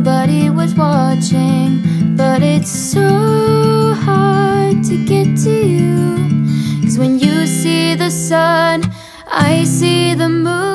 nobody was watching But it's so hard to get to you. Cause when you see the sun, I see the moon.